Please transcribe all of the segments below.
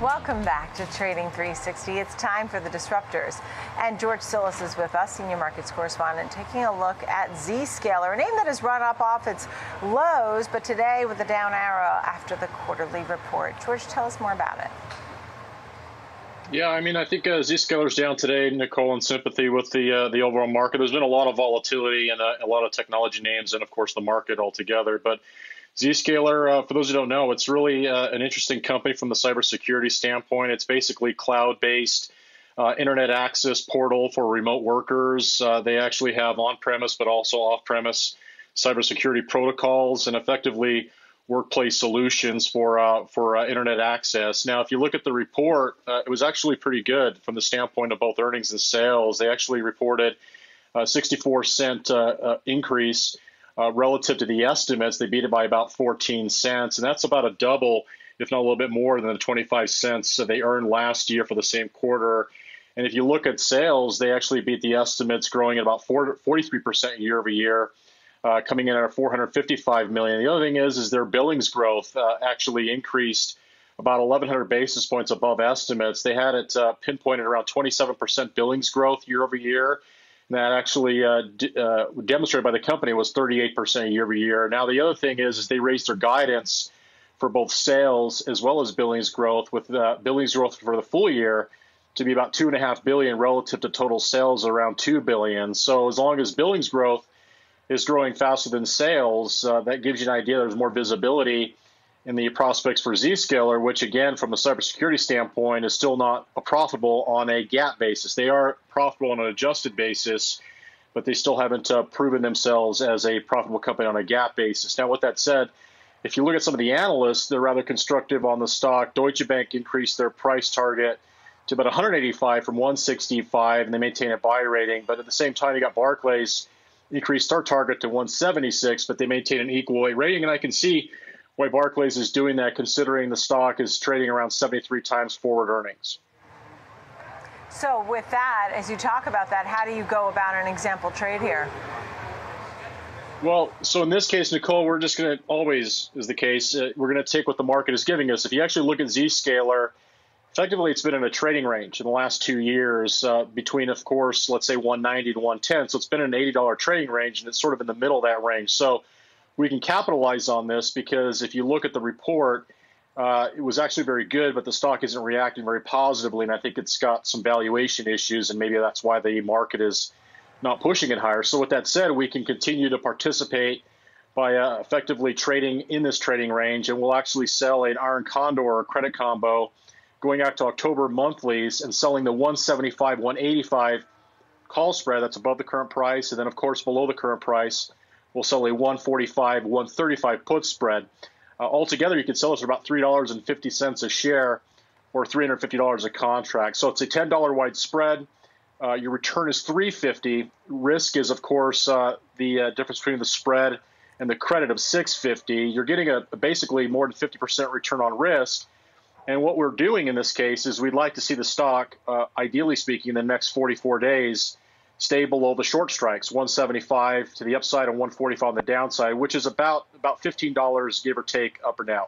Welcome back to Trading 360. It's time for the disruptors. And George Tsilis is with us, senior markets correspondent, taking a look at Zscaler, a name that has run up off its lows, but today with a down arrow after the quarterly report. George, tell us more about it. Yeah, I mean, I think uh, Zscaler's down today, Nicole, in sympathy with the uh, the overall market. There's been a lot of volatility and uh, a lot of technology names, and of course the market altogether. But Zscaler, uh, for those who don't know, it's really uh, an interesting company from the cybersecurity standpoint. It's basically cloud-based uh, internet access portal for remote workers. Uh, they actually have on-premise but also off-premise cybersecurity protocols and effectively workplace solutions for uh, for uh, internet access. Now, if you look at the report, it was actually pretty good from the standpoint of both earnings and sales. They actually reported a 64 cent increase uh, relative to the estimates, they beat it by about 14 cents, and that's about a double, if not a little bit more than the 25 cents they earned last year for the same quarter. And if you look at sales, they actually beat the estimates, growing at about 43% year over year, uh, coming in at 455 million. The other thing is, is their billings growth uh, actually increased about 1,100 basis points above estimates. They had it uh, pinpointed around 27% billings growth year over year that actually uh, d- uh, demonstrated by the company was 38% year over year. Now the other thing is, is they raised their guidance for both sales as well as billings growth, with uh, billings growth for the full year to be about two and a half billion relative to total sales around two billion. So as long as billings growth is growing faster than sales, uh, that gives you an idea there's more visibility in the prospects for Zscaler, which again, from a cybersecurity standpoint, is still not profitable on a GAAP basis. They are profitable on an adjusted basis, but they still haven't uh, proven themselves as a profitable company on a GAAP basis. Now, with that said, if you look at some of the analysts, they're rather constructive on the stock. Deutsche Bank increased their price target to about 185 from 165, and they maintain a buy rating. But at the same time, you got Barclays increased their target to 176, but they maintain an equal weight rating. And I can see why Barclays is doing that, considering the stock is trading around 73 times forward earnings. So, with that, as you talk about that, how do you go about an example trade here? Well, so in this case, Nicole, we're just going to always is the case. Uh, we're going to take what the market is giving us. If you actually look at Zscaler, effectively it's been in a trading range in the last two years uh, between, of course, let's say 190 to 110. So it's been an $80 trading range, and it's sort of in the middle of that range. So we can capitalize on this because if you look at the report, uh, it was actually very good, but the stock isn't reacting very positively, and I think it's got some valuation issues, and maybe that's why the market is not pushing it higher. So with that said, we can continue to participate by uh, effectively trading in this trading range, and we'll actually sell an iron condor or credit combo going out to October monthlies and selling the 175, 185 call spread that's above the current price, and then of course below the current price will sell a 145, 135 put spread. Uh, altogether, you can sell it for about $3.50 a share or $350 a contract. So it's a $10 wide spread. Uh, your return is 350. Risk is, of course, uh, the uh, difference between the spread and the credit of 650. You're getting a, a basically more than 50% return on risk. And what we're doing in this case is we'd like to see the stock, uh, ideally speaking, in the next 44 days stay below the short strikes, 175 to the upside and 145 on the downside, which is about about $15 give or take up or down.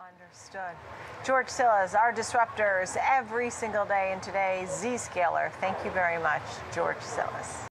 Understood. George Tsilis, our disruptors every single day and today's Zscaler. Thank you very much, George Tsilis.